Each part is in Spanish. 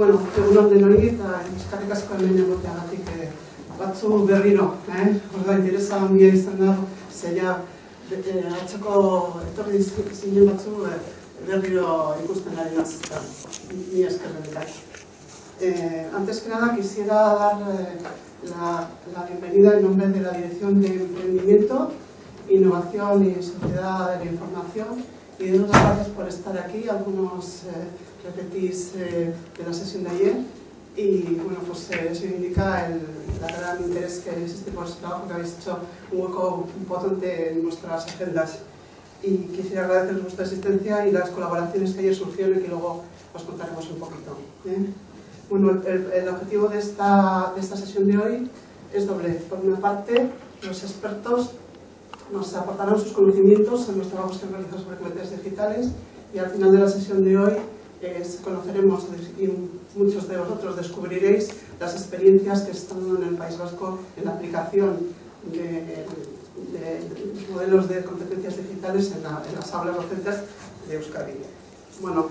Bueno, egun denoi eta eskarrik asko hemen egoteagatik eh, batzu berriro, eh? Orda, interesa handia izan da, zeia eh, atzeko etorri zinen batzu eh, berriro ikusten ari naz, eta ni eskerren dira. Eh, antes que nada quisiera dar eh, la, la bienvenida en nombre de la Dirección de Emprendimiento, Innovación y Sociedad de la Información y de las gracias por estar aquí. Algunos eh, repetís eh, de la sesión de ayer y bueno, pues eh, indica el, la gran interés que existe por este trabajo, que habéis hecho un hueco importante en nuestras agendas. Y quisiera agradecer vuestra asistencia y las colaboraciones que ayer surgieron y que luego os contaremos un poquito. ¿eh? Bueno, el, el objetivo de esta, de esta sesión de hoy es doble. Por una parte, los expertos nos aportarán sus conocimientos en los trabajos que han realizado sobre competencias digitales y al final de la sesión de hoy eh, conoceremos y muchos de vosotros descubriréis las experiencias que están en el País Vasco en la aplicación de, de, de modelos de competencias digitales en, la, en, las aulas docentes de Euskadi. Bueno,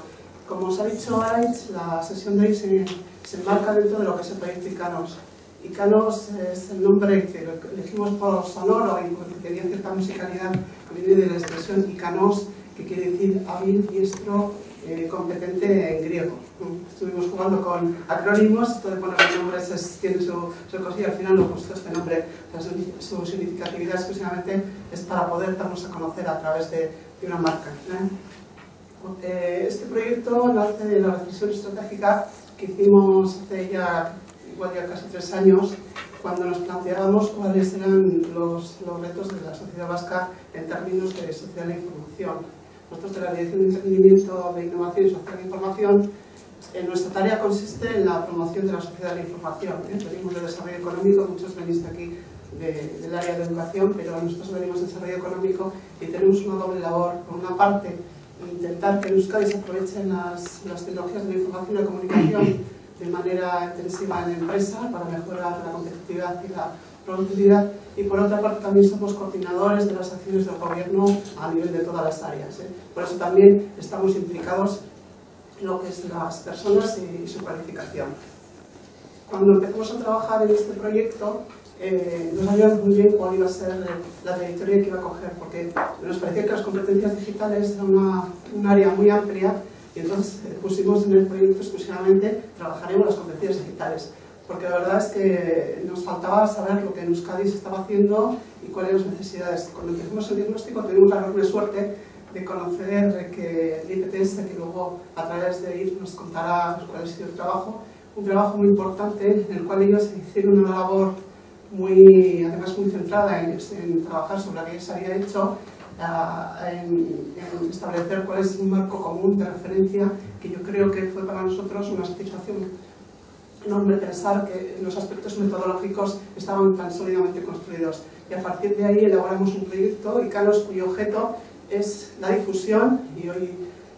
como os ha dicho Aitz, la sesión de hoy se, se enmarca dentro de lo que es el proyecto ICANOS. Icanos es el nombre que elegimos por sonoro y porque tenía cierta musicalidad viene de la expresión Icanos, que quiere decir hábil, diestro, eh, competente en griego. Estuvimos jugando con acrónimos, esto de poner nombres es, tiene su, su cosilla, al final nos gustó este nombre, su, su, significatividad exclusivamente es para poder darnos a conocer a través de, de una marca. ¿eh? Eh, este proyecto nace de la reflexión estratégica que hicimos hace ya igual ya casi tres años, cuando nos planteábamos cuáles eran los, los, retos de la sociedad vasca en términos de sociedad de información. Nosotros de la Dirección de Emprendimiento de Innovación y Social de Información, en nuestra tarea consiste en la promoción de la sociedad de la información. ¿eh? Venimos de desarrollo económico, muchos venís de aquí de, del área de educación, pero nosotros venimos de desarrollo económico y tenemos una doble labor. Por una parte, intentar que en Euskadi se aprovechen las, las tecnologías de la información y la comunicación de manera intensiva en la empresa para mejorar la competitividad y la productividad y por otra parte también somos coordinadores de las acciones del gobierno a nivel de todas las áreas. ¿eh? Por eso también estamos implicados en lo que es las personas y, su cualificación. Cuando empezamos a trabajar en este proyecto eh, no sabíamos muy bien cuál iba a ser la trayectoria que iba a coger porque nos parecía que las competencias digitales eran una, un área muy amplia y entonces eh, pusimos en el proyecto exclusivamente trabajaremos las competencias digitales, porque la verdad es que nos faltaba saber lo que en Euskadi se estaba haciendo y cuáles eran las necesidades. Cuando empezamos el diagnóstico tuvimos la enorme suerte de conocer que el IPTS, que luego a través de IF nos contará cuál ha sido el trabajo, un trabajo muy importante en el cual ellos hicieron una labor muy, además muy centrada en, en trabajar sobre lo que ya se había hecho en, en, establecer cuál es un marco común de referencia que yo creo que fue para nosotros una satisfacción enorme pensar que los aspectos metodológicos estaban tan sólidamente construidos. Y a partir de ahí elaboramos un proyecto, ICANOS, cuyo objeto es la difusión, y hoy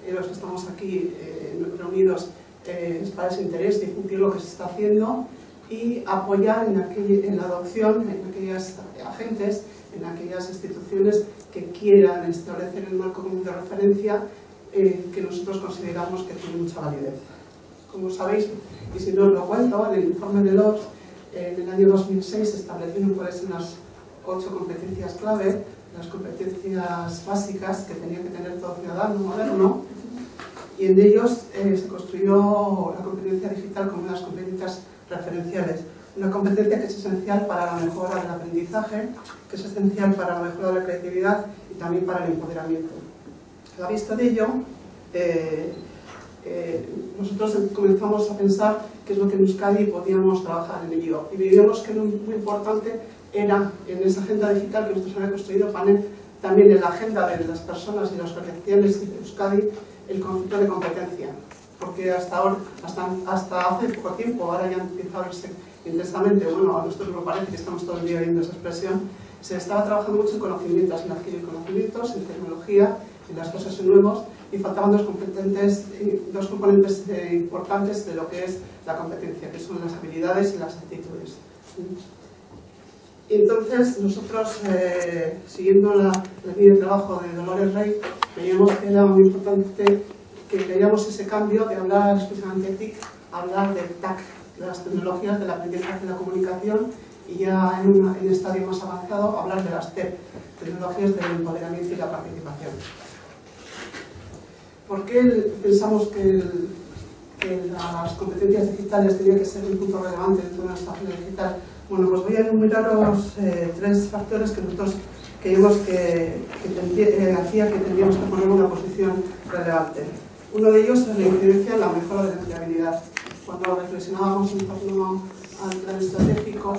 eh, los que estamos aquí eh, reunidos eh, es para ese interés, difundir lo que se está haciendo y apoyar en, aquel, en la adopción en aquellas agentes, en aquellas instituciones que quieran establecer el marco común de referencia eh, que nosotros consideramos que tiene mucha validez. Como sabéis, y si no os lo cuento, en el informe de los en el año 2006 se establecieron cuáles son las ocho competencias clave, las competencias básicas que tenía que tener todo ciudadano moderno, y en ellos eh, se construyó la competencia digital como una de las competencias referenciales. Una competencia que es esencial para la mejora del aprendizaje, que es esencial para la mejora de la creatividad y también para el empoderamiento. A vista de ello, eh, eh, nosotros comenzamos a pensar qué es lo que en Euskadi podíamos trabajar en ello. Y vimos que lo muy importante era, en esa agenda digital que nosotros habíamos construido, poner también en la agenda de las personas y las organizaciones de Euskadi el concepto de competencia. Porque hasta, ahora, hasta, hasta hace poco tiempo, ahora ya empieza a verse intensamente, bueno, a nosotros nos parece que estamos todo el día viendo esa expresión, se estaba trabajando mucho en conocimientos, en adquirir conocimientos, en tecnología, en las cosas nuevas, y faltaban dos, competentes, dos componentes eh, importantes de lo que es la competencia, que son las habilidades y las actitudes. Y entonces nosotros, eh, siguiendo la, línea de trabajo de Dolores Rey, veíamos que era muy importante que veíamos ese cambio de hablar exclusivamente de TIC hablar de TAC, de las tecnologías del aprendizaje de la comunicación, y ya en un estadio más avanzado hablar de las TEP, tecnologías del empoderamiento y la participación. ¿Por qué pensamos que, las competencias digitales tenían que ser un punto relevante dentro de nuestra agenda digital? Bueno, pues voy a enumeraros eh, tres factores que nosotros creíamos que, eh, hacía que tendríamos que poner una posición relevante. Uno de ellos es la incidencia en la mejora de la empleabilidad. Cuando reflexionábamos en torno al plan estratégico,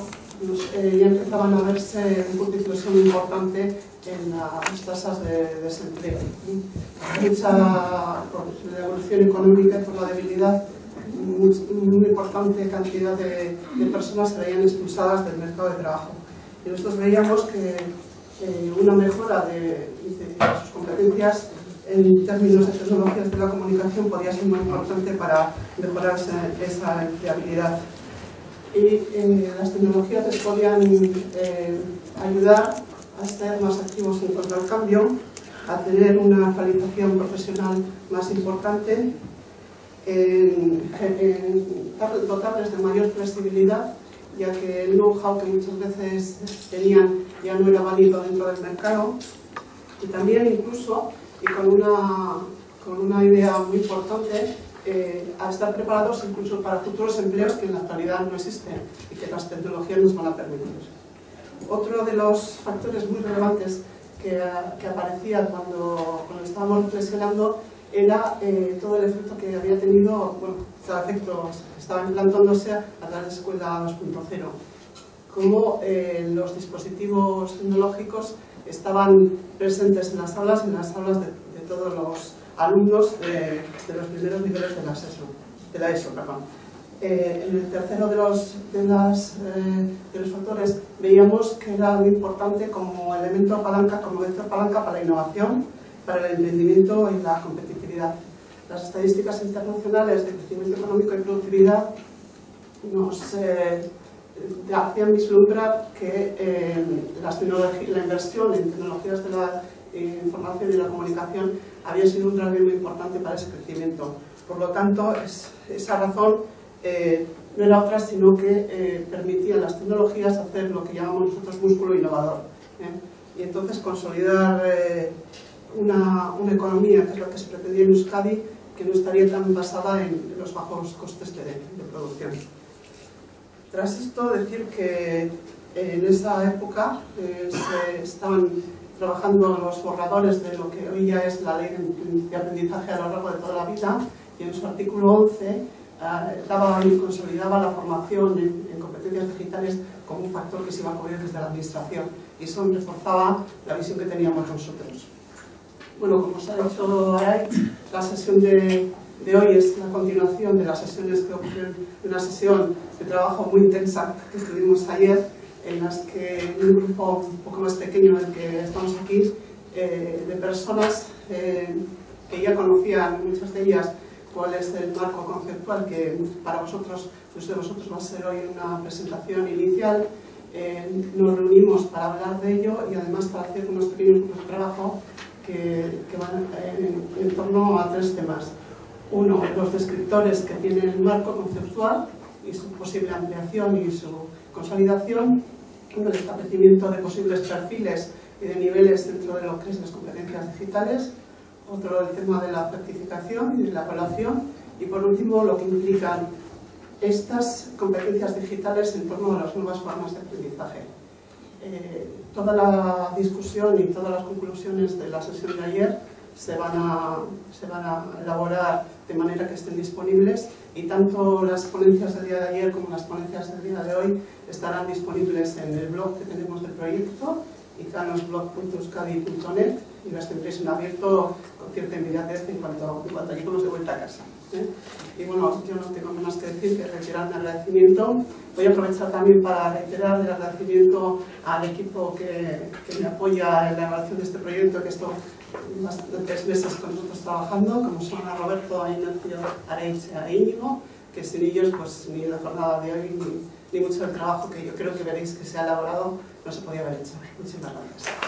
eh, ya empezaban a verse un punto de inflexión importante en las tasas de desempleo. Mucha, por la evolución económica y por la debilidad, una importante cantidad de, personas se veían expulsadas del mercado de trabajo. Y nosotros veíamos que una mejora de, sus competencias en términos de tecnologías de la comunicación podía ser muy importante para mejorar esa empleabilidad y eh, las tecnologías les podían eh, ayudar a ser más activos en cuanto al cambio, a tener una actualización profesional más importante, en, dotarles de mayor flexibilidad, ya que el know-how que muchas veces tenían ya no era válido dentro del mercado, y también incluso, y con una, con una idea muy importante, eh, a estar preparados incluso para futuros empleos que en la actualidad no existen y que las tecnologías nos van a permitir. Otro de los factores muy relevantes que, que aparecía cuando, cuando estábamos reflexionando era eh, todo el efecto que había tenido, bueno, el efecto estaba implantándose a través de Escuela 2.0, cómo eh, los dispositivos tecnológicos estaban presentes en las aulas, en las aulas de, de todos los alumnos de, los primeros niveles de la, de la ESO. Eh, en el tercero de los, de, las, eh, de los factores veíamos que era muy importante como elemento palanca, como vector palanca para la innovación, para el emprendimiento y la competitividad. Las estadísticas internacionales de crecimiento económico y productividad nos eh, hacían vislumbrar que la inversión en tecnologías de la información y la comunicación había sido un driver muy importante para ese crecimiento. Por lo tanto, esa razón eh, no era otra, sino que eh, permitía las tecnologías hacer lo que llamamos nosotros músculo innovador. ¿eh? Y entonces consolidar una, una, economía, que es lo que se pretendía en Euskadi, que no estaría tan basada en los bajos costes de, de producción. Tras esto, decir que en esa época se estaban trabajando los borradores de lo que hoy ya es la ley de aprendizaje a lo largo de toda la vida y en su artículo 11 eh, daba y consolidaba la formación en, competencias digitales como un factor que se iba a cubrir desde la administración y eso reforzaba la visión que teníamos nosotros. Bueno, como os ha dicho la sesión de, de hoy es la continuación de las sesiones que ocurrieron, una sesión de trabajo muy intensa que estuvimos ayer en las que un grupo un poco más pequeño del que estamos aquí, eh, de personas eh, que ya conocían, muchas de ellas, cuál es el marco conceptual que para vosotros, pues de vosotros va a ser hoy una presentación inicial. Eh, nos reunimos para hablar de ello y además para hacer unos pequeños grupos de trabajo que, que van en, en torno a tres temas. Uno, los descriptores que tienen el marco conceptual y su posible ampliación y su consolidación el establecimiento de posibles perfiles y de niveles dentro de lo que es las competencias digitales, otro el tema de la certificación y de la evaluación, y por último lo que implican estas competencias digitales en torno a las nuevas formas de aprendizaje. Eh, toda la discusión y todas las conclusiones de la sesión de ayer se van, a, se van a elaborar de manera que estén disponibles y tanto las ponencias del día de ayer como las ponencias del día de hoy estarán disponibles en el blog que tenemos del proyecto, izanosblog.euskadi.net y las tendréis en abierto con cierta inmediatez en cuanto, en cuanto lleguemos de vuelta a casa. ¿eh? Y bueno, yo no tengo más que decir que reiterar mi agradecimiento. Voy a aprovechar también para reiterar el agradecimiento al equipo que, que me apoya en la evaluación de este proyecto, que esto más de tres meses con nosotros trabajando, como son a Roberto, a Ignacio, a Reis y a Íñigo, que sin ellos pues ni la jornada de hoy ni, ni mucho del trabajo que yo creo que veréis que se ha elaborado no se podía haber hecho. Muchísimas gracias.